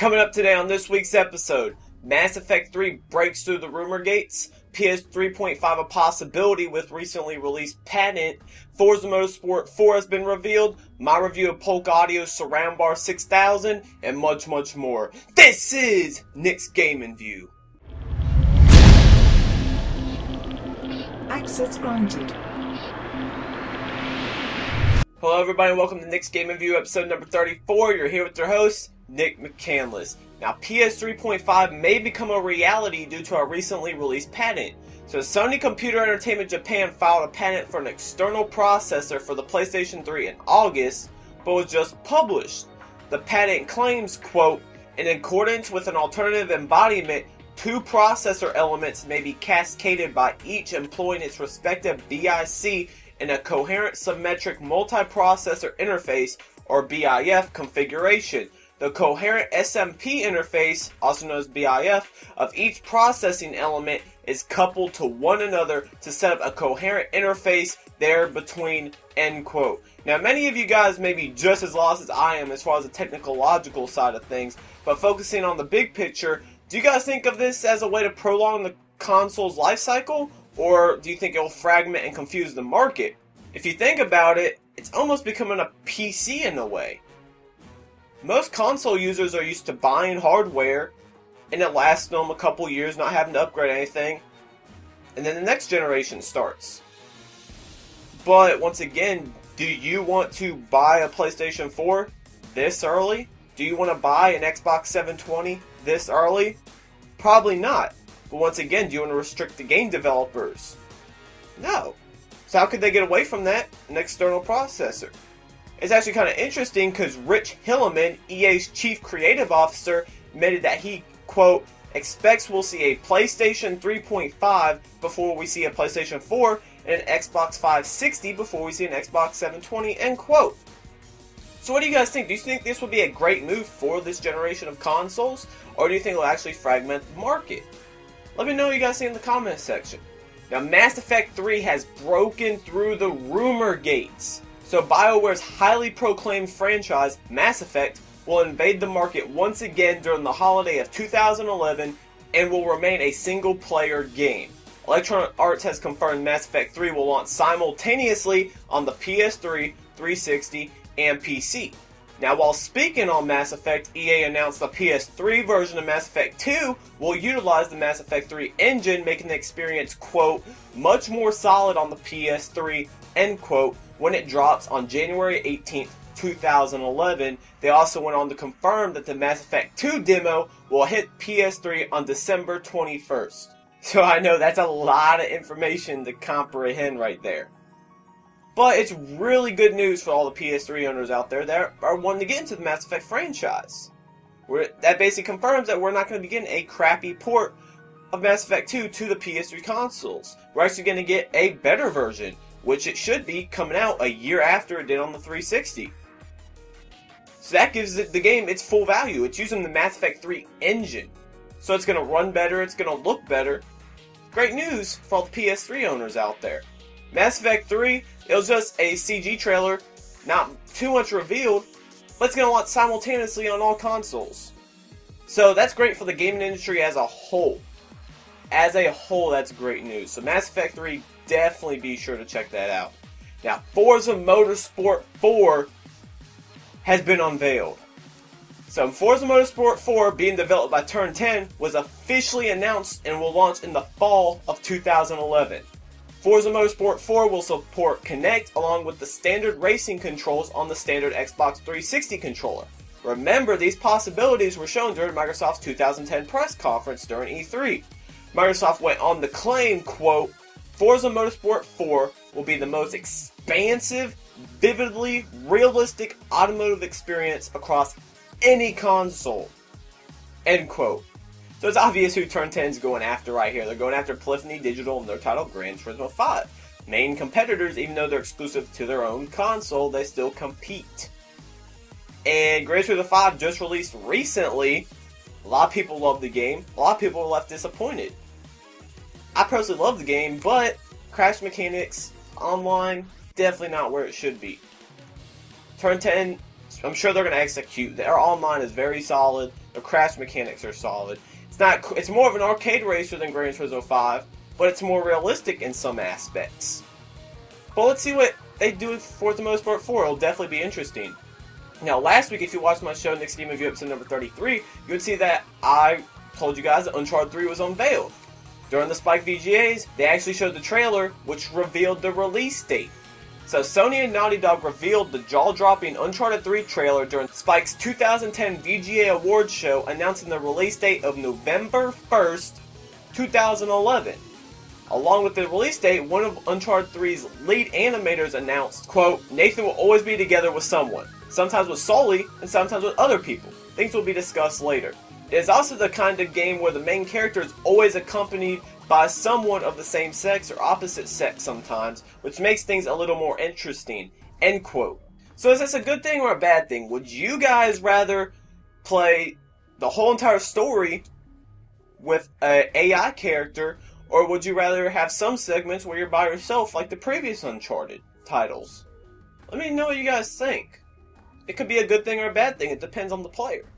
Coming up today on this week's episode, Mass Effect 3 breaks through the rumor gates, PS 3.5 a possibility with recently released patent, Forza Motorsport 4 has been revealed, my review of Polk Audio Surround Bar 6000, and much, much more. This is Nick's Game Gaming View. Access granted. Hello, everybody, and welcome to Nick's Game Gaming View, episode number 34. You're here with your host, Nick McCandless. Now, PS 3.5 may become a reality due to a recently released patent. So, Sony Computer Entertainment Japan filed a patent for an external processor for the PlayStation 3 in August, but was just published. The patent claims, quote, in accordance with an alternative embodiment, two processor elements may be cascaded by each employing its respective BIC in a coherent symmetric multiprocessor interface or BIF configuration. The coherent SMP interface, also known as BIF, of each processing element is coupled to one another to set up a coherent interface there between end quote. Now many of you guys may be just as lost as I am as far as the technical logical side of things, but focusing on the big picture, do you guys think of this as a way to prolong the console's life cycle? Or do you think it will fragment and confuse the market? If you think about it, it's almost becoming a PC in a way. Most console users are used to buying hardware and it lasts them a couple years, not having to upgrade anything, and then the next generation starts. But once again, do you want to buy a PlayStation 4 this early? Do you want to buy an Xbox 720 this early? Probably not. But once again, do you want to restrict the game developers? No. So how could they get away from that? An external processor. It's actually kind of interesting because Rich Hilleman, EA's chief creative officer, admitted that he, quote, expects we'll see a PlayStation 3.5 before we see a PlayStation 4 and an Xbox 560 before we see an Xbox 720, end quote. So what do you guys think? Do you think this would be a great move for this generation of consoles? Or do you think it'll actually fragment the market? Let me know what you guys think in the comments section. Now Mass Effect 3 has broken through the rumor gates. So BioWare's highly proclaimed franchise, Mass Effect, will invade the market once again during the holiday of 2011 and will remain a single player game. Electronic Arts has confirmed Mass Effect 3 will launch simultaneously on the PS3, 360, and PC. Now, while speaking on Mass Effect, EA announced the PS3 version of Mass Effect 2 will utilize the Mass Effect 3 engine, making the experience, quote, much more solid on the PS3, end quote, when it drops on January 18th, 2011. They also went on to confirm that the Mass Effect 2 demo will hit PS3 on December 21st. So I know that's a lot of information to comprehend right there. But it's really good news for all the PS3 owners out there that are wanting to get into the Mass Effect franchise. We're, that basically confirms that we're not going to be getting a crappy port of Mass Effect 2 to the PS3 consoles. We're actually going to get a better version, which it should be coming out a year after it did on the 360. So that gives it, the game its full value. It's using the Mass Effect 3 engine. So it's going to run better, it's going to look better. Great news for all the PS3 owners out there. Mass Effect 3, it was just a CG trailer, not too much revealed, but it's going to launch simultaneously on all consoles. So that's great for the gaming industry as a whole. As a whole, that's great news. So Mass Effect 3, definitely be sure to check that out. Now, Forza Motorsport 4 has been unveiled. So Forza Motorsport 4 being developed by Turn 10 was officially announced and will launch in the fall of 2011. Forza Motorsport 4 will support Kinect along with the standard racing controls on the standard Xbox 360 controller. Remember, these possibilities were shown during Microsoft's 2010 press conference during E3. Microsoft went on to claim, quote, Forza Motorsport 4 will be the most expansive, vividly realistic automotive experience across any console. End quote. So it's obvious who Turn 10 is going after right here. They're going after Polyphony Digital and their title Gran Turismo 5. Main competitors, even though they're exclusive to their own console, they still compete. And Gran Turismo 5 just released recently. A lot of people love the game. A lot of people are left disappointed. I personally love the game, but crash mechanics online definitely not where it should be. Turn 10, I'm sure they're going to execute. Their online is very solid. The crash mechanics are solid. It's not. It's more of an arcade racer than Gran Turismo 5, but it's more realistic in some aspects. But let's see what they do with Forza Motorsport 4. It'll definitely be interesting. Now, last week, if you watched my show, Nick's Gaming View episode number 33, you would see that I told you guys that Uncharted 3 was unveiled. During the Spike VGAs, they actually showed the trailer, which revealed the release date. So Sony and Naughty Dog revealed the jaw-dropping Uncharted 3 trailer during Spike's 2010 VGA Awards show, announcing the release date of November 1st, 2011. Along with the release date, one of Uncharted 3's lead animators announced, quote, Nathan will always be together with someone, sometimes with Sully, and sometimes with other people. Things will be discussed later. It is also the kind of game where the main character is always accompanied by someone of the same sex or opposite sex sometimes, which makes things a little more interesting. End quote. So is this a good thing or a bad thing? Would you guys rather play the whole entire story with an AI character, or would you rather have some segments where you're by yourself like the previous Uncharted titles? Let me know what you guys think. It could be a good thing or a bad thing, it depends on the player.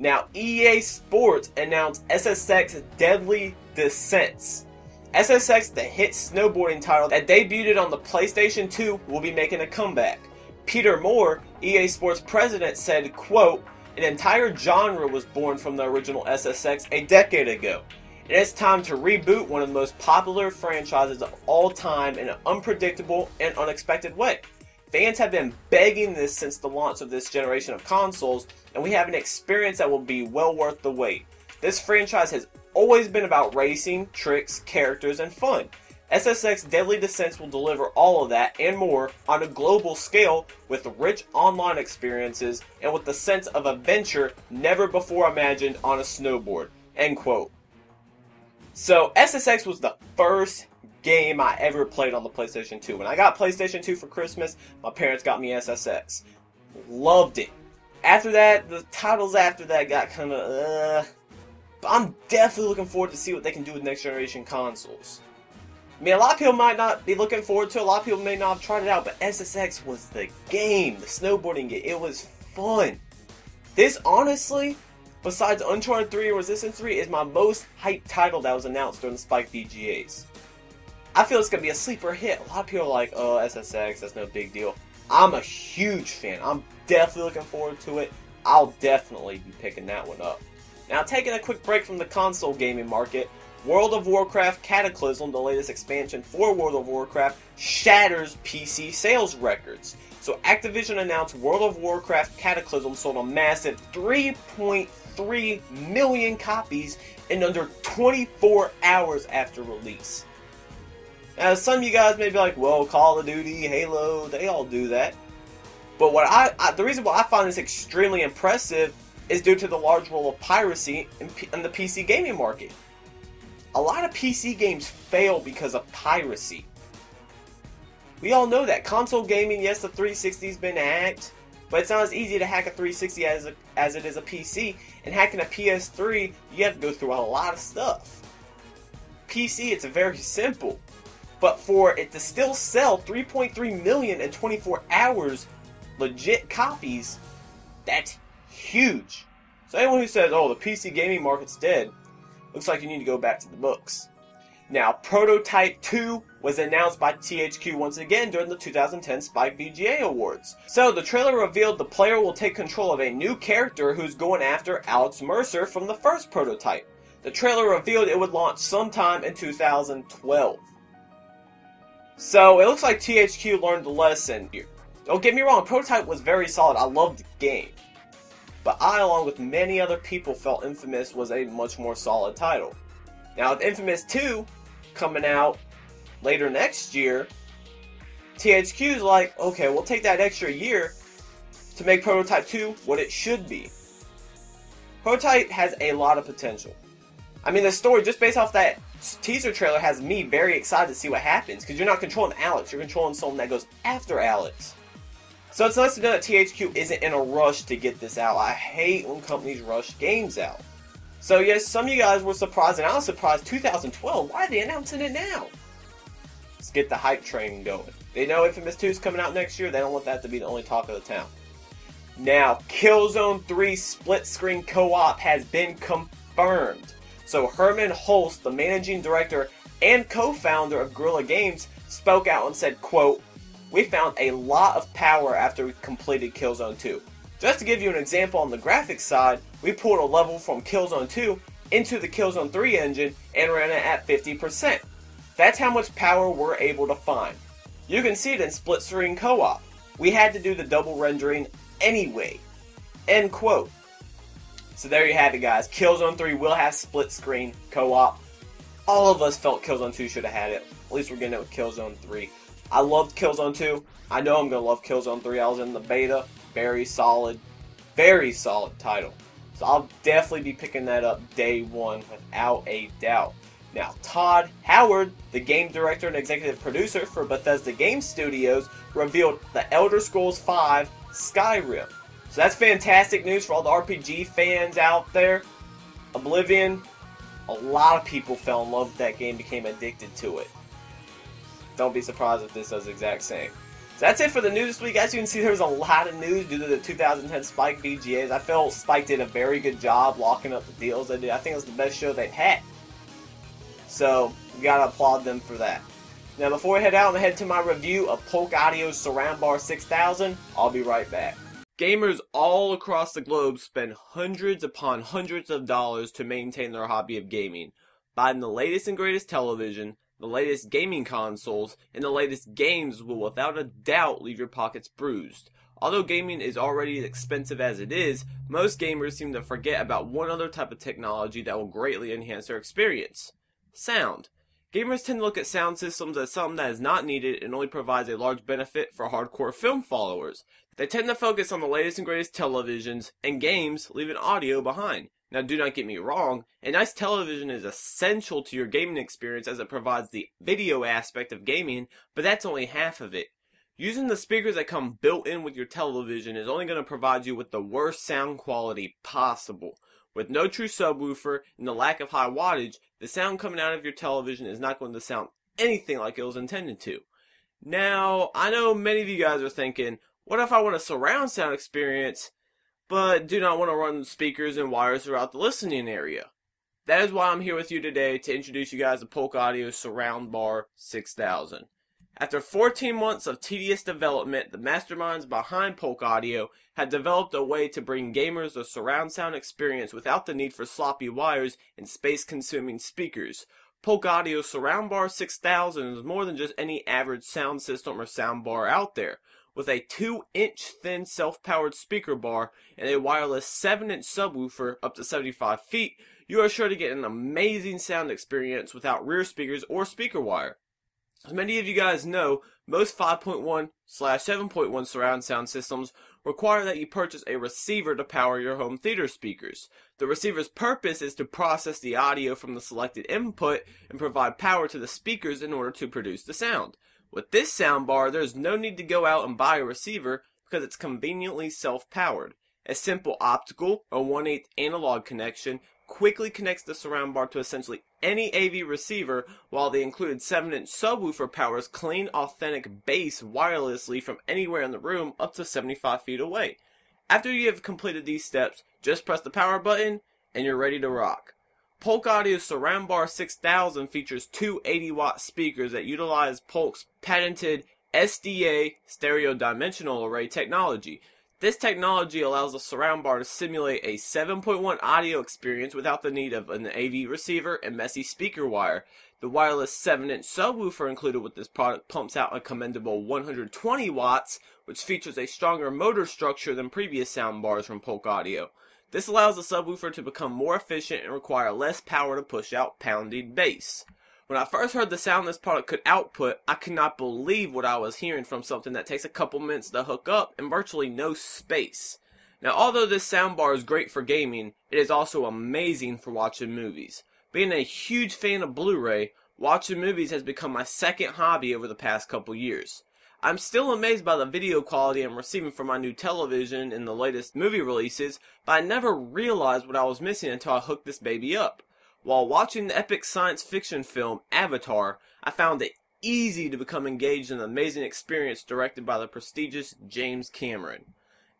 Now, EA Sports announced SSX Deadly Descents. SSX, the hit snowboarding title that debuted on the PlayStation 2, will be making a comeback. Peter Moore, EA Sports president, said, quote, An entire genre was born from the original SSX a decade ago. And it's time to reboot one of the most popular franchises of all time in an unpredictable and unexpected way. Fans have been begging this since the launch of this generation of consoles, and we have an experience that will be well worth the wait. This franchise has always been about racing, tricks, characters, and fun. SSX Deadly Descents will deliver all of that and more on a global scale with rich online experiences and with the sense of adventure never before imagined on a snowboard. End quote. So SSX was the first game I ever played on the PlayStation 2. When I got PlayStation 2 for Christmas, my parents got me SSX. Loved it. After that, the titles after that got kind of, uh. But I'm definitely looking forward to see what they can do with next generation consoles. I mean, a lot of people might not be looking forward to it. A lot of people may not have tried it out, but SSX was the game, the snowboarding game. It was fun. This, honestly, besides Uncharted 3 and Resistance 3, is my most hyped title that was announced during the Spike VGAs. I feel it's gonna be a sleeper hit. A lot of people are like, oh, SSX, that's no big deal. I'm a huge fan. I'm definitely looking forward to it. I'll definitely be picking that one up. Now, taking a quick break from the console gaming market, World of Warcraft Cataclysm, the latest expansion for World of Warcraft, shatters PC sales records. So, Activision announced World of Warcraft Cataclysm sold a massive 3.3 million copies in under 24 hours after release. Now, some of you guys may be like, well, Call of Duty, Halo, they all do that. But what I, I the reason why I find this extremely impressive is due to the large role of piracy in, P, in the PC gaming market. A lot of PC games fail because of piracy. We all know that. Console gaming, yes, the 360's been hacked, but it's not as easy to hack a 360 as, a, as it is a PC. And hacking a PS3, you have to go through a lot of stuff. PC, it's very simple. But for it to still sell 3.3 million in 24 hours, legit copies, that's huge. So anyone who says, oh, the PC gaming market's dead, looks like you need to go back to the books. Now, Prototype 2 was announced by THQ once again during the 2010 Spike VGA Awards. So, the trailer revealed the player will take control of a new character who's going after Alex Mercer from the first prototype. The trailer revealed it would launch sometime in 2012. So it looks like THQ learned the lesson here. Don't get me wrong, Prototype was very solid. I loved the game. But I, along with many other people, felt Infamous was a much more solid title. Now, with Infamous 2 coming out later next year, THQ's like, okay, we'll take that extra year to make Prototype 2 what it should be. Prototype has a lot of potential. I mean, the story, just based off that teaser trailer has me very excited to see what happens because you're not controlling Alex, you're controlling someone that goes after Alex. So it's nice to know that THQ isn't in a rush to get this out. I hate when companies rush games out. So yes, some of you guys were surprised, and I was surprised 2012. Why are they announcing it now? Let's get the hype train going. They know Infamous 2 is coming out next year. They don't want that to be the only talk of the town. Now, Killzone 3 split screen co op has been confirmed. So, Herman Hulst, the managing director and co founder of Guerrilla Games, spoke out and said, quote, We found a lot of power after we completed Killzone 2. Just to give you an example on the graphics side, we pulled a level from Killzone 2 into the Killzone 3 engine and ran it at 50%. That's how much power we're able to find. You can see it in split screen co op. We had to do the double rendering anyway. End quote. So there you have it, guys. Killzone 3 will have split screen co op. All of us felt Killzone 2 should have had it. At least we're getting it with Killzone 3. I loved Killzone 2. I know I'm going to love Killzone 3. I was in the beta. Very solid. Very solid title. So I'll definitely be picking that up day one without a doubt. Now, Todd Howard, the game director and executive producer for Bethesda Game Studios, revealed The Elder Scrolls V Skyrim. So that's fantastic news for all the RPG fans out there. Oblivion, a lot of people fell in love with that game, became addicted to it. Don't be surprised if this does the exact same. So that's it for the news this week. As you can see, there was a lot of news due to the 2010 Spike VGAs. I felt Spike did a very good job locking up the deals they did. I think it was the best show they've had. So, we gotta applaud them for that. Now, before we head out and head to my review of Polk Audio's Surround Bar 6000, I'll be right back. Gamers all across the globe spend hundreds upon hundreds of dollars to maintain their hobby of gaming, buying the latest and greatest television, the latest gaming consoles, and the latest games will without a doubt leave your pockets bruised. Although gaming is already as expensive as it is, most gamers seem to forget about one other type of technology that will greatly enhance their experience. Sound. Gamers tend to look at sound systems as something that is not needed and only provides a large benefit for hardcore film followers. They tend to focus on the latest and greatest televisions and games, leaving audio behind. Now, do not get me wrong, a nice television is essential to your gaming experience as it provides the video aspect of gaming, but that's only half of it. Using the speakers that come built in with your television is only going to provide you with the worst sound quality possible. With no true subwoofer and the lack of high wattage, the sound coming out of your television is not going to sound anything like it was intended to. Now, I know many of you guys are thinking, what if I want a surround sound experience but do not want to run speakers and wires throughout the listening area. That is why I'm here with you today to introduce you guys to Polk Audio Surround Bar 6000. After 14 months of tedious development, the masterminds behind Polk Audio had developed a way to bring gamers a surround sound experience without the need for sloppy wires and space consuming speakers. Polk Audio Surround Bar 6000 is more than just any average sound system or sound bar out there with a 2 inch thin self powered speaker bar and a wireless 7 inch subwoofer up to 75 feet, you are sure to get an amazing sound experience without rear speakers or speaker wire. As many of you guys know, most 5.1 slash 7.1 surround sound systems require that you purchase a receiver to power your home theater speakers. The receiver's purpose is to process the audio from the selected input and provide power to the speakers in order to produce the sound. With this soundbar, there's no need to go out and buy a receiver because it's conveniently self-powered. A simple optical or 1 8 analog connection quickly connects the surround bar to essentially any AV receiver, while the included 7-inch subwoofer powers clean, authentic bass wirelessly from anywhere in the room up to 75 feet away. After you have completed these steps, just press the power button and you're ready to rock. Polk Audio's Surround Bar 6000 features two 80 watt speakers that utilize Polk's patented SDA stereo dimensional array technology. This technology allows the surround bar to simulate a 7.1 audio experience without the need of an AV receiver and messy speaker wire. The wireless 7-inch subwoofer included with this product pumps out a commendable 120 watts, which features a stronger motor structure than previous soundbars from Polk Audio. This allows the subwoofer to become more efficient and require less power to push out pounding bass. When I first heard the sound this product could output, I could not believe what I was hearing from something that takes a couple minutes to hook up and virtually no space. Now, although this soundbar is great for gaming, it is also amazing for watching movies. Being a huge fan of Blu-ray, watching movies has become my second hobby over the past couple years. I'm still amazed by the video quality I'm receiving from my new television and the latest movie releases, but I never realized what I was missing until I hooked this baby up. While watching the epic science fiction film Avatar, I found it easy to become engaged in the amazing experience directed by the prestigious James Cameron.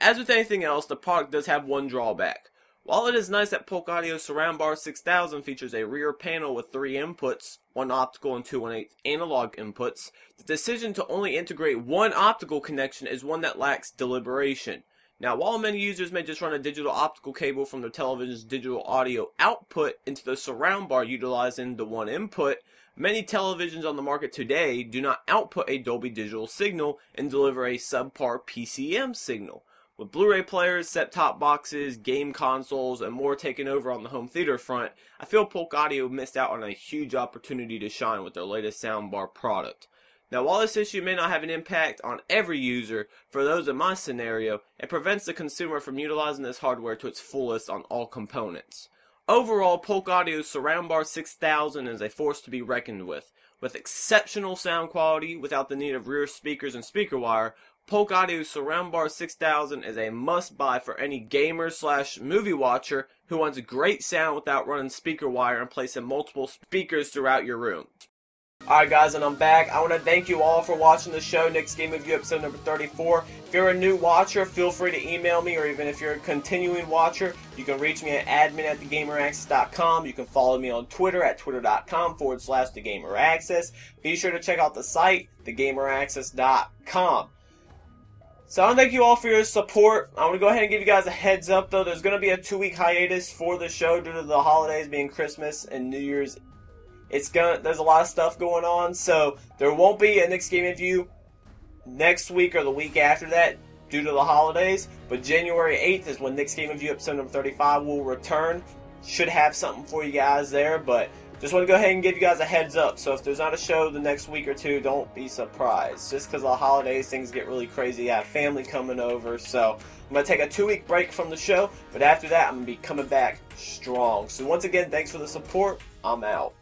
As with anything else, the product does have one drawback. While it is nice that Polk Audio Surround Bar 6000 features a rear panel with three inputs, one optical and two 1 8 analog inputs, the decision to only integrate one optical connection is one that lacks deliberation. Now, while many users may just run a digital optical cable from their television's digital audio output into the surround bar utilizing the one input, many televisions on the market today do not output a Dolby Digital signal and deliver a subpar PCM signal. With Blu-ray players, set-top boxes, game consoles, and more taking over on the home theater front, I feel Polk Audio missed out on a huge opportunity to shine with their latest soundbar product. Now, while this issue may not have an impact on every user, for those in my scenario, it prevents the consumer from utilizing this hardware to its fullest on all components. Overall, Polk Audio's Surroundbar 6000 is a force to be reckoned with. With exceptional sound quality without the need of rear speakers and speaker wire, Polk Audio's Surroundbar 6000 is a must-buy for any gamer slash movie watcher who wants great sound without running speaker wire and placing multiple speakers throughout your room. Alright guys, and I'm back. I want to thank you all for watching the show, Nick's Game Review episode number 34. If you're a new watcher, feel free to email me, or even if you're a continuing watcher, you can reach me at admin at thegameraccess.com. You can follow me on Twitter at twitter.com forward slash thegameraccess. Be sure to check out the site, thegameraccess.com. So I want to thank you all for your support. I want to go ahead and give you guys a heads up though. There's going to be a two week hiatus for the show due to the holidays being Christmas and New Year's. It's gonna. There's a lot of stuff going on, so there won't be a Nick's Gaming View next week or the week after that due to the holidays. But January 8th is when Nick's Gaming View episode number 35 will return. Should have something for you guys there, but just want to go ahead and give you guys a heads up. So if there's not a show the next week or two, don't be surprised. Just because of the holidays, things get really crazy. I have family coming over, so I'm going to take a two week break from the show. But after that, I'm going to be coming back strong. So once again, thanks for the support. I'm out.